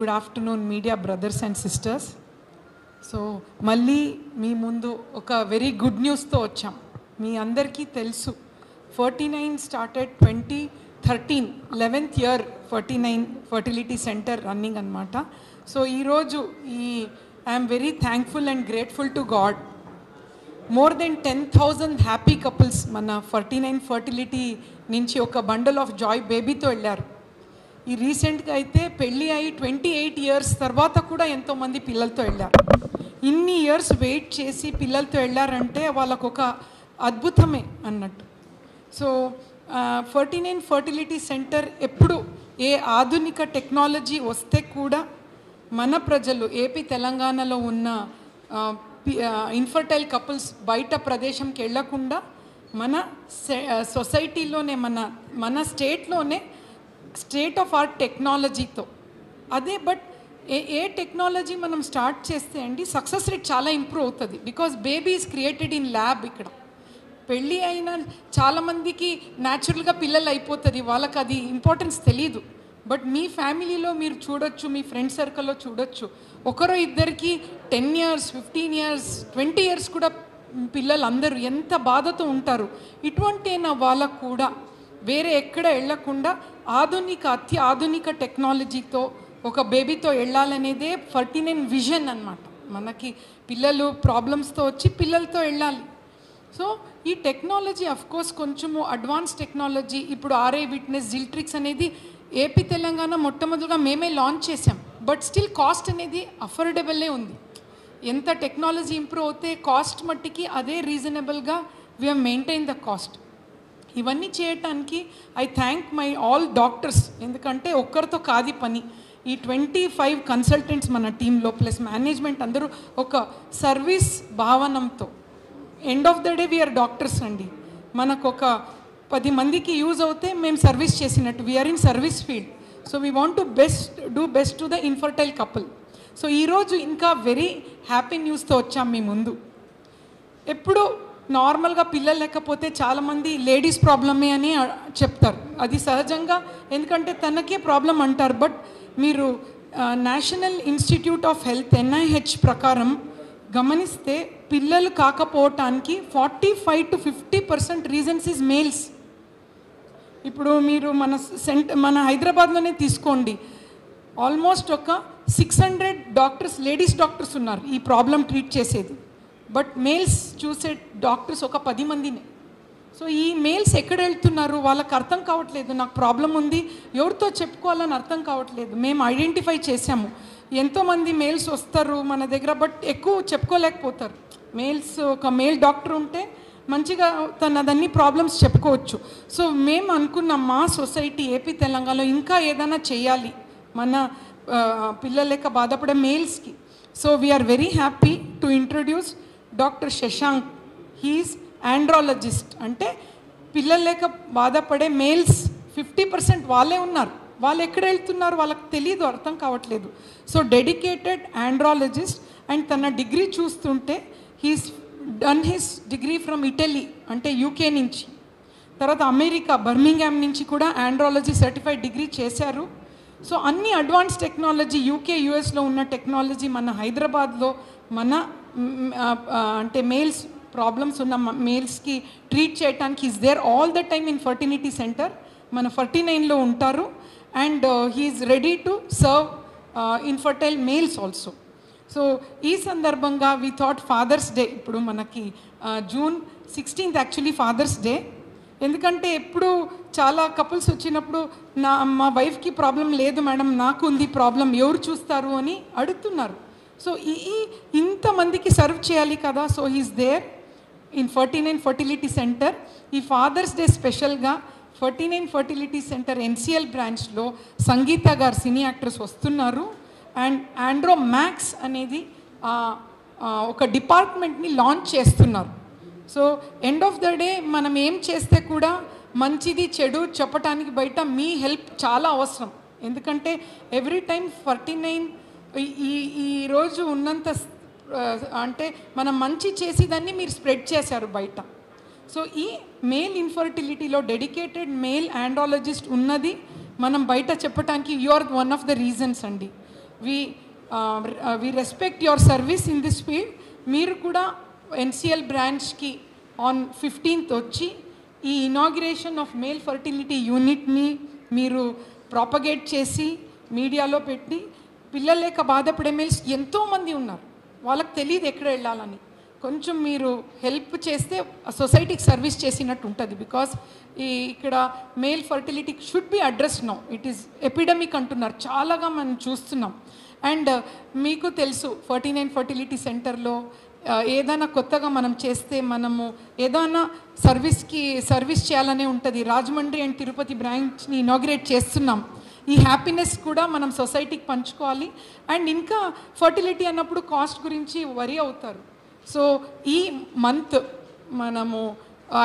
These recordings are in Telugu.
Good afternoon media brothers and sisters. So మళ్ళీ మీ ముందు ఒక వెరీ గుడ్ న్యూస్తో వచ్చాం. మీ అందరికీ తెలుసు. Forty nine started twenty thirteen eleventh year forty nine fertility centre running అనమాట సో ఈరోజు ఈ I'm very thankful and grateful to god. More than ten thousand happy couples మన ఫార్టీ నైన్ ఫర్టిలిటీ నుంచి ఒక బండల్ ఆఫ్ జాయ్ బేబీతో వెళ్ళారు. ఈ రీసెంట్గా అయితే పెళ్ళి అయి ట్వంటీ ఎయిట్ ఇయర్స్ తర్వాత కూడా ఎంతోమంది పిల్లలతో వెళ్ళారు. ఇన్ని ఇయర్స్ వెయిట్ చేసి పిల్లలతో వెళ్ళారంటే వాళ్ళకు ఒక అద్భుతమే అన్నట్టు. So forty nine fertility centre ఎప్పుడు ఏ ఆధునిక టెక్నాలజీ వస్తే కూడా మన ప్రజలు ఏపీ తెలంగాణలో ఉన్న ఇన్ఫర్టైల్ కపుల్స్ బయట ప్రదేశంకి వెళ్ళకుండా మన సొసైటీలోనే మన మన స్టేట్లోనే స్టేట్ ఆఫ్ ఆర్ట్ టెక్నాలజీతో. అదే బట్ ఏ ఏ టెక్నాలజీ మనం స్టార్ట్ చేస్తే అండి సక్సెస్ రేట్ చాలా ఇంప్రూవ్ అవుతుంది. Because baby is created in lab ఇక్కడ. పెళ్ళి అయిన చాలామందికి న్యాచురల్గా పిల్లలు అయిపోతుంది. వాళ్ళకి అది ఇంపార్టెన్స్ తెలియదు బట్ మీ ఫ్యామిలీలో మీరు చూడొచ్చు మీ ఫ్రెండ్ సర్కిల్లో చూడొచ్చు. ఒకరో ఇద్దరికి ten years fifteen years twenty years కూడా పిల్లలు అందరూ ఎంత బాధతో ఉంటారు. ఇటువంటి వాళ్ళకు కూడా వేరే ఎక్కడ వెళ్ళకుండా ఆధునిక అతి ఆధునిక టెక్నాలజీతో ఒక బేబీతో వెళ్ళాలనేదే ఫర్టీ నైన్ విజన్ అనమాట మనకి పిల్లలు ప్రాబ్లమ్స్తో వచ్చి పిల్లలతో వెళ్ళాలి సో ఈ టెక్నాలజీ కోర్స్ కొంచెము అడ్వాన్స్ టెక్నాలజీ ఇప్పుడు ఆర్ఐ విట్నెస్ జిల్ట్రిక్స్ అనేది ఏపీ తెలంగాణ మొట్టమొదటిగా మేమే లాంచ్ చేసాం బట్ స్టిల్ కాస్ట్ అనేది అఫోర్డబుల్లే ఉంది. ఎంత టెక్నాలజీ ఇంప్రూవ్ అవుతే కాస్ట్ మట్టికి అదే రీజనబుల్గా we have maintain the cost ఇవన్నీ చేయటానికి I thank my all doctors ఎందుకంటే ఒక్కరితో కాది పని. ఈ ట్వంటీ ఫైవ్ కన్సల్టెంట్స్ మన టీంలో ప్లస్ మేనేజ్మెంట్ అందరూ ఒక service భావనంతో. End of the day we are doctors అండి. మనకు ఒక పది మందికి యూజ్ అవుతే మేము సర్వీస్ చేసినట్టు. We are in service field so we want to best do best to the infertile couple so ఈరోజు ఇంకా వెరీ హ్యాపీ న్యూస్తో వచ్చాం మీ ముందు. ఎప్పుడు నార్మల్గా పిల్లలు లేకపోతే చాలామంది లేడీస్ ప్రాబ్లమే అని చెప్తారు. అది సహజంగా ఎందుకంటే తనకే ప్రాబ్లం అంటారు. బట్ మీరు national institute of health NIH ప్రకారం గమనిస్తే పిల్లలు కాకపోవటానికి forty five to fifty percent reasons is males. ఇప్పుడు మీరు మన సెంట్ మన హైదరాబాద్లోనే తీసుకోండి. ఆల్మోస్ట్ ఒక six hundred doctors ladies doctors ఉన్నారు ఈ ప్రాబ్లం ట్రీట్ చేసేది. బట్ మేల్స్ చూసే డాక్టర్స్ ఒక పది మందినే. సో ఈ మేల్స్ ఎక్కడ వెళ్తున్నారు? వాళ్ళకి అర్థం కావట్లేదు. నాకు ప్రాబ్లం ఉంది. ఎవరితో చెప్పుకోవాలని అర్థం కావట్లేదు. మేము ఐడెంటిఫై చేసాము ఎంతోమంది మేల్స్ వస్తారు మన దగ్గర బట్ ఎక్కువ చెప్పుకోలేకపోతారు. మేల్స్ ఒక మేల్ డాక్టర్ ఉంటే మంచిగా తన అదన్ని ప్రాబ్లమ్స్ చెప్పుకోవచ్చు. సో మేము అనుకున్నాం మా సొసైటీ ఏపీ తెలంగాణలో ఇంకా ఏదైనా చేయాలి. మన పిల్లలేక లెక్క బాధపడే మేల్స్కి so we are very happy to introduce doctor Shashank. He's andrologist. అంటే పిల్లలు లేక బాధపడే మేల్స్ ఫిఫ్టీ పర్సెంట్ వాళ్ళే ఉన్నారు. వాళ్ళు ఎక్కడ వెళ్తున్నారు వాళ్ళకి తెలియదు అర్థం కావట్లేదు. సో డెడికేటెడ్ ఆండ్రాలజిస్ట్ అండ్ తన డిగ్రీ చూస్తుంటే he's done his degree from Italy అంటే యూకే నుంచి. తర్వాత అమెరికా బర్మింగ్హామ్ నుంచి కూడా ఆండ్రాలజీ సర్టిఫైడ్ డిగ్రీ చేశారు. సో అన్ని అడ్వాన్స్ టెక్నాలజీ యూకే యూఎస్లో ఉన్న టెక్నాలజీ మన హైదరాబాద్లో మన అంటే మేల్స్ ప్రాబ్లమ్స్ ఉన్న మేల్స్కి ట్రీట్ చేయడానికి is there all the time in fertility centre మన ఫర్టీ నైన్లో ఉంటారు. And he's ready to serve infertile males also so ఈ సందర్భంగా వి థాట్ ఫాదర్స్ డే ఇప్పుడు మనకి June sixteenth actually father's day ఎందుకంటే ఎప్పుడు చాలా కపుల్స్ వచ్చినప్పుడు నా మా వైఫ్కి ప్రాబ్లం లేదు మేడం నాకు ఉంది ప్రాబ్లం ఎవరు చూస్తారు అని అడుగుతున్నారు. సో ఈ ఇంతమందికి సర్వ్ చేయాలి కదా so he's there in forty nine fertility centre ఈ ఫాదర్స్ డే స్పెషల్గా forty nine fertility centre NCL బ్రాంచ్లో సంగీత గారు సినీ యాక్ట్రెస్ వస్తున్నారు. అండ్ ఆండ్రో మ్యాక్స్ అనేది ఒక డిపార్ట్మెంట్ని లాంచ్ చేస్తున్నారు. So end of the day మనం ఏం చేస్తే కూడా మంచిది చెడు చెప్పటానికి బయట మీ హెల్ప్ చాలా అవసరం. ఎందుకంటే ఎవ్రీ టైం ఫార్టీ నైన్ ఈ ఈరోజు ఉన్నంత అంటే మనం మంచి చేసేదాన్ని మీరు స్ప్రెడ్ చేశారు బయట. సో ఈ మేల్ ఇన్ఫర్టిలిటీలో డెడికేటెడ్ మేల్ ఆండ్రాలజిస్ట్ ఉన్నది మనం బయట చెప్పడానికి you are one of the reasons అండి. We we respect your service in this field మీరు కూడా ఎన్సిఎల్ బ్రాంచ్కి ఆన్ ఫిఫ్టీన్త్ వచ్చి ఈ ఇనాగ్రేషన్ ఆఫ్ మేల్ ఫర్టిలిటీ యూనిట్ని మీరు ప్రాపగేట్ చేసి మీడియాలో పెట్టి పిల్లలు లేక బాధపడే మేల్స్ ఎంతోమంది ఉన్నారు. వాళ్ళకి తెలియదు ఎక్కడ వెళ్ళాలని. కొంచెం మీరు హెల్ప్ చేస్తే సొసైటీకి సర్వీస్ చేసినట్టు ఉంటుంది బికాస్ ఈ ఇక్కడ male fertility should be address no it is epidemic అంటున్నారు. చాలాగా మనం చూస్తున్నాం. అండ్ uh, మీకు తెలుసు ఫార్టీ నైన్ ఫర్టిలిటీ సెంటర్లో ఏదైనా కొత్తగా మనం చేస్తే మనము ఏదైనా సర్వీస్కి సర్వీస్ చేయాలనే ఉంటుంది. రాజమండ్రి అండ్ తిరుపతి బ్రాంచ్ని ఇనాగ్రేట్ చేస్తున్నాం. ఈ హ్యాపీనెస్ కూడా మనం సొసైటీకి పంచుకోవాలి. అండ్ ఇంకా ఫర్టిలిటీ అన్నప్పుడు కాస్ట్ గురించి వరి అవుతారు. సో ఈ మంత్ మనము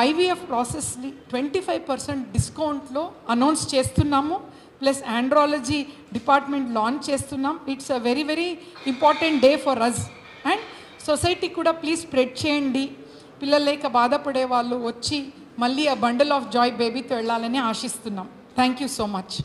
ఐవీఎఫ్ ప్రాసెస్ని ట్వంటీ ఫైవ్ పర్సెంట్ డిస్కౌంట్లో అనౌన్స్ చేస్తున్నాము. ప్లస్ ఆండ్రాలజీ డిపార్ట్మెంట్ లాంచ్ చేస్తున్నాం. It's a very very important day for us and society కూడా ప్లీజ్ స్ప్రెడ్ చేయండి. పిల్లలు లేక బాధపడే వాళ్ళు వచ్చి మళ్ళీ ఆ బండల్ ఆఫ్ జాయ్ బేబీతో వెళ్ళాలని ఆశిస్తున్నాం. Thank you so much